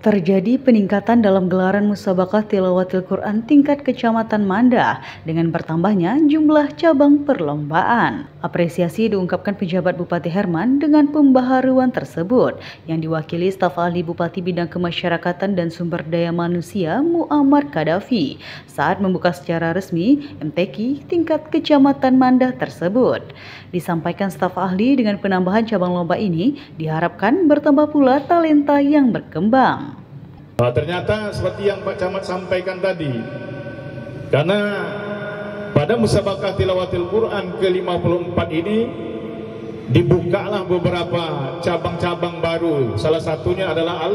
Terjadi peningkatan dalam gelaran musabakah tilawatil Quran tingkat kecamatan Manda dengan bertambahnya jumlah cabang perlombaan. Apresiasi diungkapkan pejabat Bupati Herman dengan pembaharuan tersebut yang diwakili staf ahli Bupati Bidang Kemasyarakatan dan Sumber Daya Manusia Muammar Kadafi saat membuka secara resmi MTQ tingkat kecamatan Manda tersebut. Disampaikan staf ahli dengan penambahan cabang lomba ini diharapkan bertambah pula talenta yang berkembang. Nah, ternyata seperti yang Pak Camat sampaikan tadi, karena pada musabakah tilawatil Quran ke-54 ini dibukalah beberapa cabang-cabang baru. Salah satunya adalah Al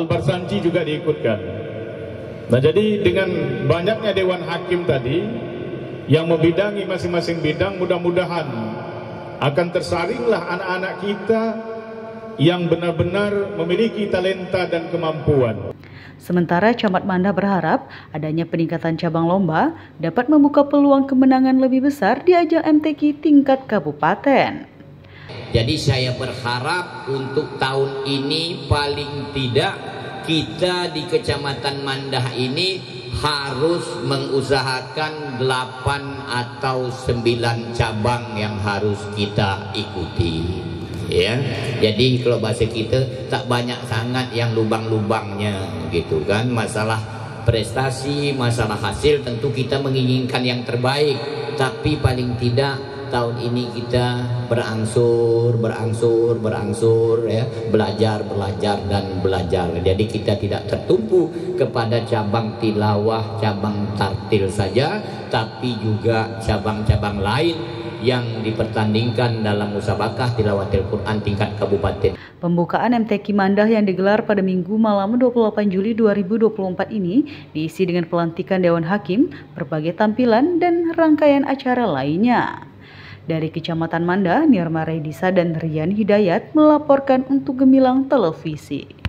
Al-Barsanji juga diikutkan. Nah, jadi dengan banyaknya dewan hakim tadi yang membidangi masing-masing bidang mudah-mudahan akan tersaringlah anak-anak kita yang benar-benar memiliki talenta dan kemampuan. Sementara Camat Manda berharap adanya peningkatan cabang lomba dapat membuka peluang kemenangan lebih besar di ajang MTQ tingkat kabupaten. Jadi saya berharap untuk tahun ini paling tidak kita di Kecamatan Mandah ini harus mengusahakan 8 atau 9 cabang yang harus kita ikuti ya. Jadi kalau bahasa kita tak banyak sangat yang lubang-lubangnya gitu kan. Masalah prestasi masalah hasil tentu kita menginginkan yang terbaik. Tapi paling tidak tahun ini kita berangsur berangsur berangsur ya. Belajar belajar dan belajar. Jadi kita tidak tertumpu kepada cabang tilawah cabang tartil saja tapi juga cabang-cabang lain yang dipertandingkan dalam musabakah tilawatil Quran tingkat kabupaten. Pembukaan MTQ Mandah yang digelar pada Minggu malam 28 Juli 2024 ini diisi dengan pelantikan Dewan Hakim, berbagai tampilan, dan rangkaian acara lainnya. Dari Kecamatan Manda, Nirma Redisa dan Rian Hidayat melaporkan untuk Gemilang Televisi.